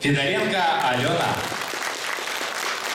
Федоренко Алена.